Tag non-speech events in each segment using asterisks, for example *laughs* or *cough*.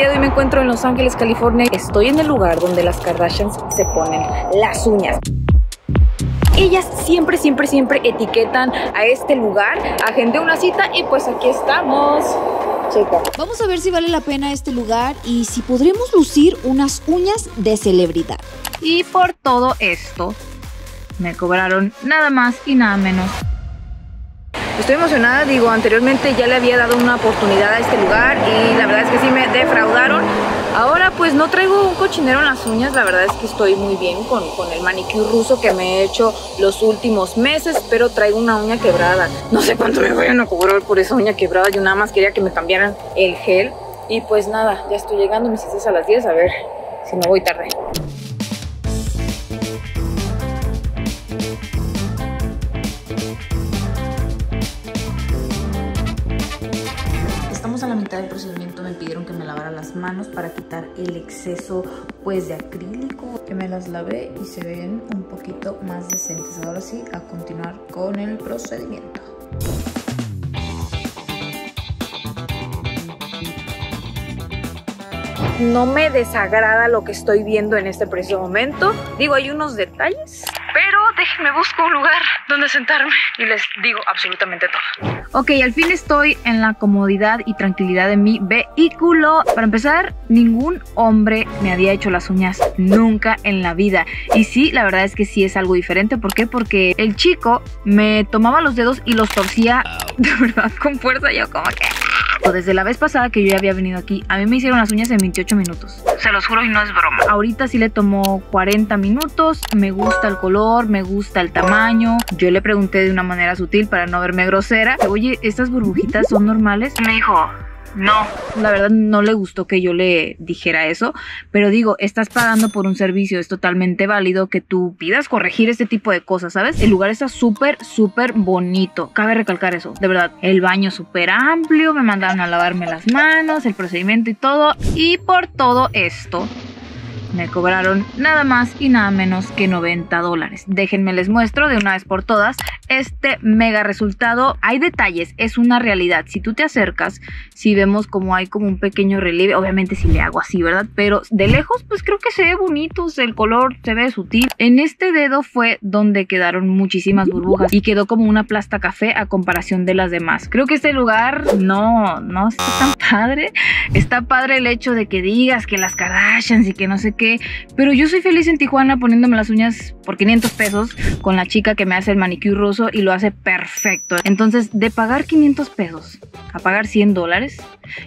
día de hoy me encuentro en Los Ángeles, California. Estoy en el lugar donde las Kardashians se ponen las uñas. Ellas siempre, siempre, siempre etiquetan a este lugar. Agendé una cita y pues aquí estamos. Checa. Vamos a ver si vale la pena este lugar y si podremos lucir unas uñas de celebridad. Y por todo esto, me cobraron nada más y nada menos Estoy emocionada, digo, anteriormente ya le había dado una oportunidad a este lugar y la verdad es que sí me defraudaron. Ahora pues no traigo un cochinero en las uñas, la verdad es que estoy muy bien con, con el manicure ruso que me he hecho los últimos meses, pero traigo una uña quebrada. No sé cuánto me vayan a cobrar por esa uña quebrada, yo nada más quería que me cambiaran el gel. Y pues nada, ya estoy llegando, mis citas a las 10, a ver si no voy tarde. Del procedimiento me pidieron que me lavara las manos para quitar el exceso pues de acrílico. Que me las lavé y se ven un poquito más decentes. Ahora sí a continuar con el procedimiento. No me desagrada lo que estoy viendo en este preciso momento. Digo hay unos detalles pero déjenme busco un lugar donde sentarme y les digo absolutamente todo. Ok, al fin estoy en la comodidad y tranquilidad de mi vehículo. Para empezar, ningún hombre me había hecho las uñas nunca en la vida. Y sí, la verdad es que sí es algo diferente. ¿Por qué? Porque el chico me tomaba los dedos y los torcía *laughs* de verdad con fuerza. Yo como que desde la vez pasada que yo ya había venido aquí, a mí me hicieron las uñas en 28 minutos. Se los juro y no es broma. Ahorita sí le tomó 40 minutos. Me gusta el color, me gusta el tamaño. Yo le pregunté de una manera sutil para no verme grosera. Oye, ¿estas burbujitas son normales? Me dijo, no, la verdad no le gustó que yo le dijera eso, pero digo, estás pagando por un servicio, es totalmente válido que tú pidas corregir este tipo de cosas, ¿sabes? El lugar está súper, súper bonito, cabe recalcar eso, de verdad, el baño súper amplio, me mandaron a lavarme las manos, el procedimiento y todo, y por todo esto me cobraron nada más y nada menos que 90 dólares. Déjenme les muestro de una vez por todas este mega resultado. Hay detalles, es una realidad. Si tú te acercas, si vemos como hay como un pequeño relieve, obviamente si le hago así, ¿verdad? Pero de lejos pues creo que se ve bonito, el color se ve sutil. En este dedo fue donde quedaron muchísimas burbujas y quedó como una plasta café a comparación de las demás. Creo que este lugar no, no está tan padre. Está padre el hecho de que digas que las Kardashians y que no sé pero yo soy feliz en Tijuana poniéndome las uñas por 500 pesos con la chica que me hace el manicure ruso y lo hace perfecto. Entonces, de pagar 500 pesos a pagar 100 dólares,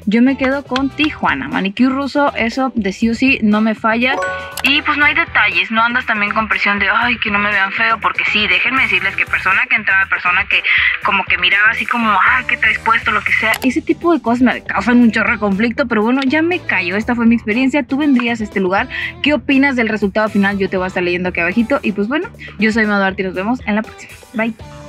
yo me quedo con Tijuana. Manicure ruso, eso de sí o sí no me falla. Y pues no hay detalles, no andas también con presión de, ay, que no me vean feo, porque sí, déjenme decirles que persona que entraba, persona que como que miraba así como, ay, ¿qué traes puesto? Lo que sea. Ese tipo de cosas me causan un chorro de conflicto, pero bueno, ya me callo. Esta fue mi experiencia. Tú vendrías a este lugar. ¿Qué opinas del resultado final? Yo te voy a estar leyendo aquí abajito. Y pues bueno, yo soy Madu y nos vemos en la próxima. Bye.